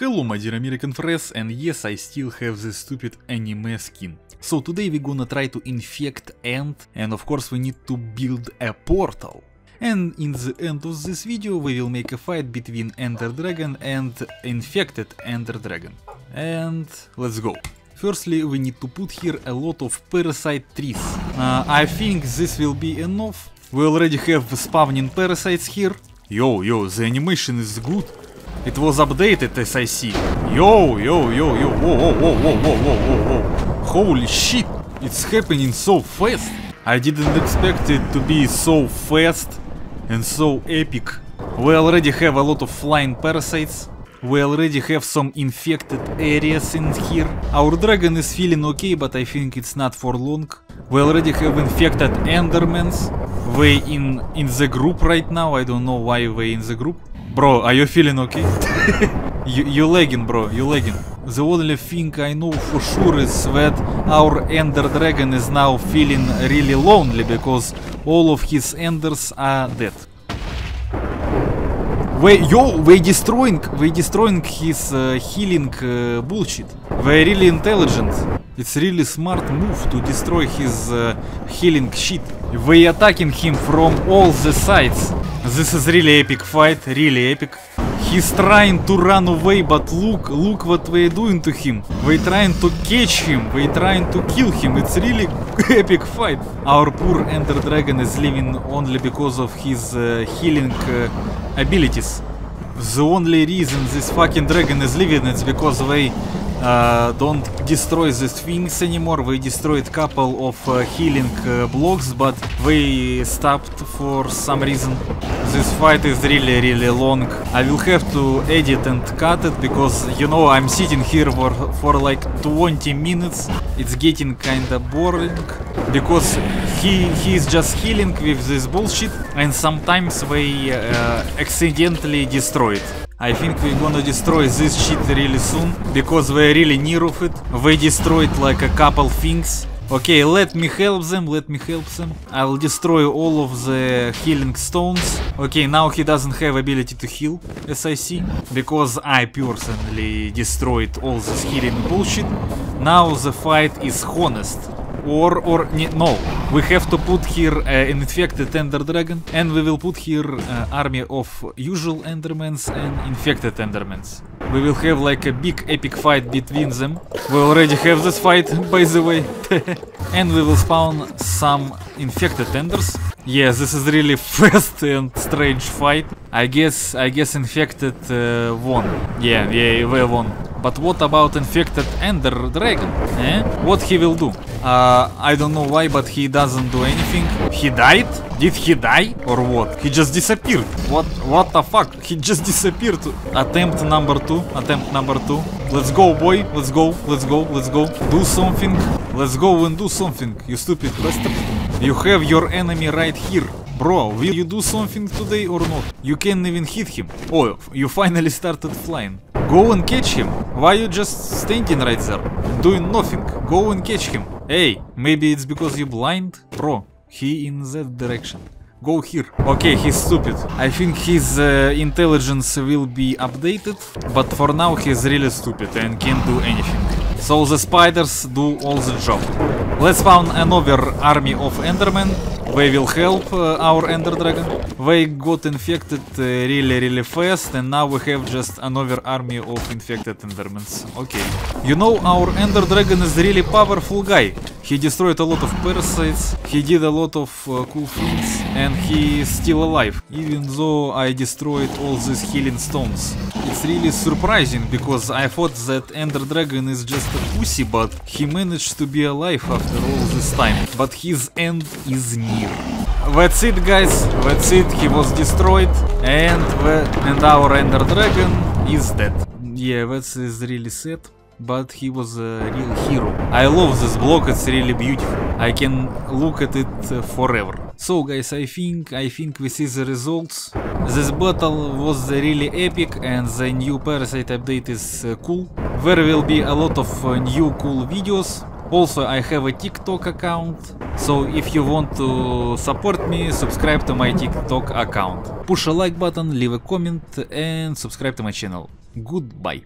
Hello my dear American friends and yes I still have this stupid anime skin. So today we gonna try to infect End and of course we need to build a portal. And in the end of this video we will make a fight between Ender Dragon and infected Ender Dragon. And let's go. Firstly we need to put here a lot of parasite trees. Uh, I think this will be enough. We already have spawning parasites here. Yo, yo, the animation is good. It was updated as I see. Yo, yo, yo, yo, whoa, whoa, whoa, whoa, whoa, whoa, whoa. Holy shit, it's happening so fast. I didn't expect it to be so fast and so epic. We already have a lot of flying parasites. We already have some infected areas in here. Our dragon is feeling okay, but I think it's not for long. We already have infected endermans. We in, in the group right now, I don't know why we in the group. Bro, are you feeling okay? you, you lagging, bro, you lagging. The only thing I know for sure is that our Ender Dragon is now feeling really lonely because all of his Enders are dead. We, yo, they destroying, they destroying his uh, healing uh, bullshit. They really intelligent. It's really smart move to destroy his uh, healing shit. They attacking him from all the sides. This is really epic fight, really epic. He's trying to run away, but look, look what they doing to him. We're trying to catch him, we're trying to kill him. It's really epic fight. Our poor Ender Dragon is living only because of his uh, healing uh, abilities. The only reason this fucking dragon is living is because they uh, don't destroy the things anymore. We destroyed couple of uh, healing uh, blocks, but we stopped for some reason. This fight is really really long. I will have to edit and cut it because you know I'm sitting here for for like 20 minutes. It's getting kinda boring because he he is just healing with this bullshit and sometimes we uh, accidentally destroy it. I think we're gonna destroy this shit really soon, because we're really near of it. We destroyed like a couple things. Okay, let me help them, let me help them. I'll destroy all of the healing stones. Okay, now he doesn't have ability to heal, as I see. Because I personally destroyed all this healing bullshit. Now the fight is honest. Or, or, no, we have to put here uh, an infected Ender Dragon and we will put here uh, army of usual Endermans and infected Endermans. We will have like a big epic fight between them. We already have this fight, by the way. and we will spawn some infected Enders. Yeah, this is really fast and strange fight. I guess, I guess infected uh, won. Yeah, yeah, they won. But what about infected Ender Dragon? Eh? What he will do? Uh, I don't know why, but he doesn't do anything. He died? Did he die? Or what? He just disappeared. What What the fuck? He just disappeared. Attempt number two. Attempt number two. Let's go, boy. Let's go. Let's go. Let's go. Do something. Let's go and do something. You stupid bastard. You have your enemy right here. Bro, will you do something today or not? You can't even hit him. Oh, you finally started flying. Go and catch him. Why you just standing right there? Doing nothing. Go and catch him. Hey, maybe it's because you're blind? Bro, he in that direction. Go here. Okay, he's stupid. I think his uh, intelligence will be updated, but for now he's really stupid and can't do anything. So the spiders do all the job. Let's spawn another army of Endermen. They will help uh, our Ender Dragon. They got infected uh, really really fast and now we have just another army of infected Endermans. Okay. You know our Ender Dragon is really powerful guy. He destroyed a lot of parasites, he did a lot of uh, cool things and he is still alive. Even though I destroyed all these healing stones. It's really surprising because I thought that Ender Dragon is just a pussy but he managed to be alive after all this time. But his end is near. That's it guys, that's it, he was destroyed and, and our Ender Dragon is dead. Yeah, that is really sad but he was a real hero. I love this block, it's really beautiful. I can look at it uh, forever. So guys, I think I think we see the results. This battle was really epic and the new Parasite update is uh, cool. There will be a lot of uh, new cool videos. Also, I have a TikTok account, so if you want to support me, subscribe to my TikTok account. Push a like button, leave a comment and subscribe to my channel. Goodbye.